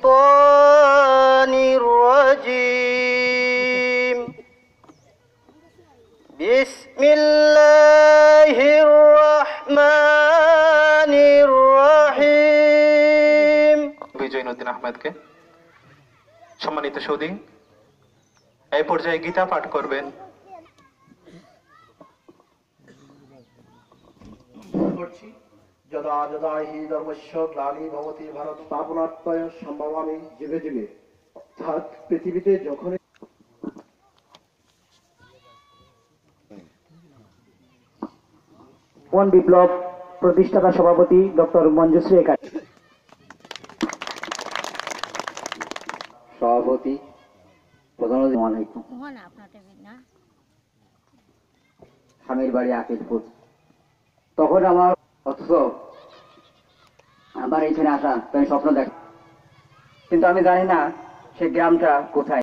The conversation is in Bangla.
الشيطان الرجيم بسم الله الرحمن الرحيم বিজয়নুদ্দিন আহমেদকে সম্মানিত সৌদি এই পর্যায়ে গীতা পাঠ করবেন করছি যদা যদা হি ধর্মস্য গ্লানি ভবতি ভারত স্থাপনাত্ময় সম্ভবামি যুগে যুগে অর্থাৎ পৃথিবীতে যখন কোন বিপ্লব প্রতিষ্ঠাতা সভাপতি ডক্টর মঞ্জুশ্রী একা সভাপতি স্বামীর বাড়ি আকিলপুর। তখন আমার আমার এখানে আসা তাই স্বপ্ন দেখ। কিন্তু আমি জানি না সে গ্রামটা কোথায়।